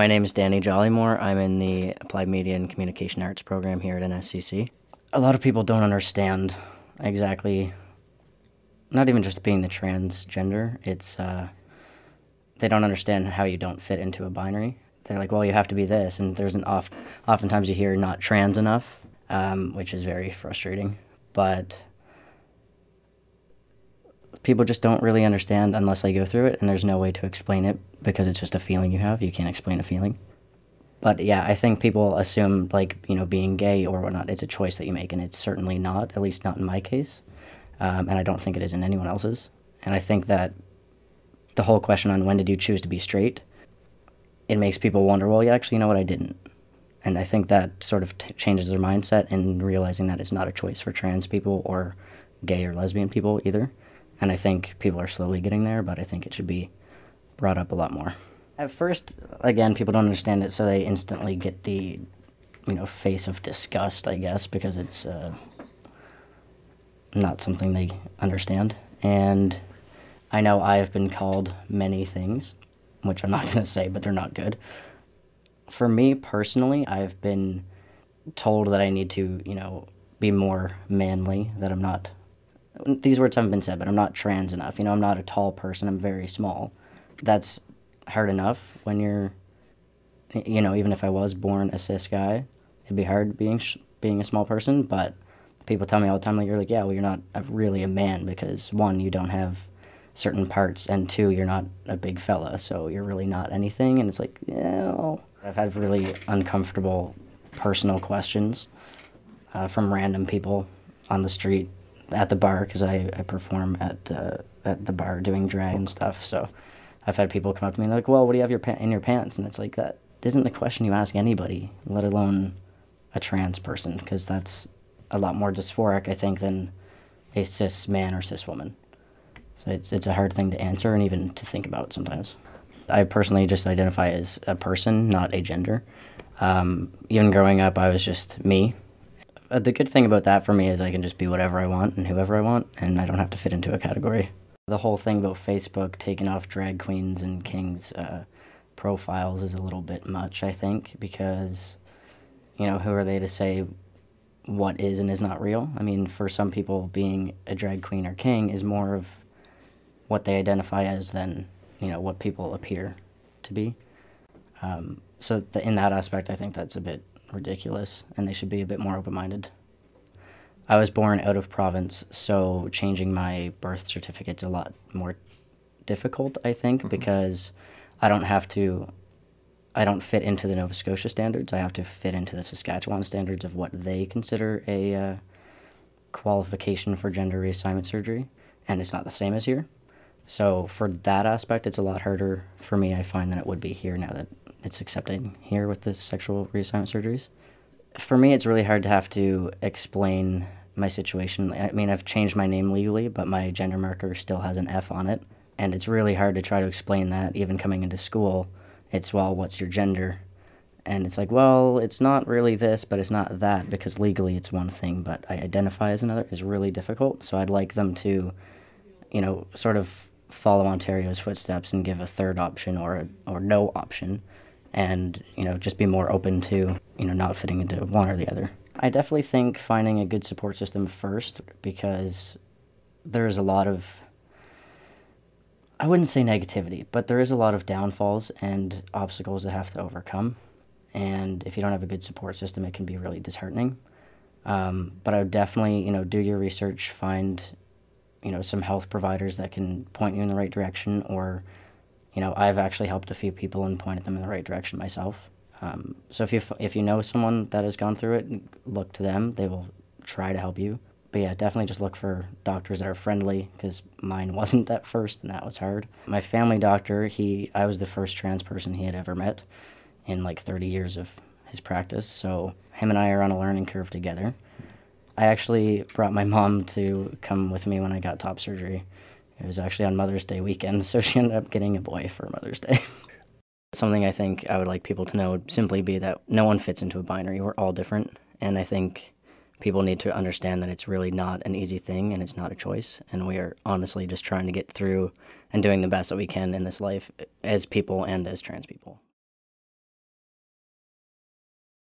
My name is Danny Jollimore. I'm in the Applied Media and Communication Arts program here at NSCC. A lot of people don't understand exactly, not even just being the transgender, it's, uh, they don't understand how you don't fit into a binary. They're like, well, you have to be this, and there's an oft, oftentimes you hear not trans enough, um, which is very frustrating. But people just don't really understand unless they go through it, and there's no way to explain it because it's just a feeling you have. You can't explain a feeling. But yeah, I think people assume like you know being gay or whatnot, it's a choice that you make, and it's certainly not. At least not in my case, um, and I don't think it is in anyone else's. And I think that the whole question on when did you choose to be straight, it makes people wonder. Well, yeah, actually, you know what? I didn't. And I think that sort of changes their mindset in realizing that it's not a choice for trans people or gay or lesbian people either. And I think people are slowly getting there, but I think it should be brought up a lot more. At first, again, people don't understand it, so they instantly get the, you know, face of disgust, I guess, because it's uh, not something they understand. And I know I have been called many things, which I'm not going to say, but they're not good. For me personally, I've been told that I need to, you know, be more manly, that I'm not these words haven't been said, but I'm not trans enough. You know, I'm not a tall person. I'm very small. That's hard enough when you're, you know, even if I was born a cis guy, it'd be hard being being a small person. But people tell me all the time, like you're like, yeah, well, you're not really a man because one, you don't have certain parts, and two, you're not a big fella, so you're really not anything. And it's like, yeah, well, I've had really uncomfortable personal questions uh, from random people on the street at the bar because I, I perform at uh, at the bar doing drag and stuff. So I've had people come up to me and like, "Well, what do you have your in your pants?" And it's like that isn't the question you ask anybody, let alone a trans person, because that's a lot more dysphoric, I think, than a cis man or cis woman. So it's it's a hard thing to answer and even to think about sometimes. I personally just identify as a person, not a gender. Um, even growing up, I was just me, uh, the good thing about that for me is I can just be whatever I want and whoever I want, and I don't have to fit into a category. The whole thing about Facebook taking off drag queens and kings' uh, profiles is a little bit much, I think, because, you know, who are they to say what is and is not real? I mean, for some people, being a drag queen or king is more of what they identify as than, you know, what people appear to be. Um, so the, in that aspect, I think that's a bit ridiculous, and they should be a bit more open minded. I was born out of province, so changing my birth certificate's a lot more difficult, I think, mm-hmm. because I don't have to I don't fit into the Nova Scotia standards. I have to fit into the Saskatchewan standards of what they consider a uh, qualification for gender reassignment surgery, and it's not the same as here. So for that aspect, it's a lot harder for me. I find than it would be here now that it's accepted here with the sexual reassignment surgeries. For me, it's really hard to have to explain my situation. I mean, I've changed my name legally, but my gender marker still has an F on it. And it's really hard to try to explain that, even coming into school. It's, well, what's your gender? And it's like, well, it's not really this, but it's not that, because legally it's one thing, but I identify as another is really difficult. So I'd like them to, you know, sort of follow Ontario's footsteps and give a third option or a, or no option and you know just be more open to you know not fitting into one or the other. I definitely think finding a good support system first because there's a lot of I wouldn't say negativity, but there is a lot of downfalls and obstacles that have to overcome. And if you don't have a good support system, it can be really disheartening. Um, but I would definitely, you know, do your research, find, you know, some health providers that can point you in the right direction or you know, I've actually helped a few people and pointed them in the right direction myself. Um, so if you if you know someone that has gone through it, look to them. They will try to help you. But yeah, definitely just look for doctors that are friendly because mine wasn't at first, and that was hard. My family doctor, he I was the first trans person he had ever met in like 30 years of his practice. So him and I are on a learning curve together. I actually brought my mom to come with me when I got top surgery it was actually on Mother's Day weekend, so she ended up getting a boy for Mother's Day. Something I think I would like people to know would simply be that no one fits into a binary. We're all different, and I think people need to understand that it's really not an easy thing and it's not a choice. And we are honestly just trying to get through and doing the best that we can in this life as people and as trans people.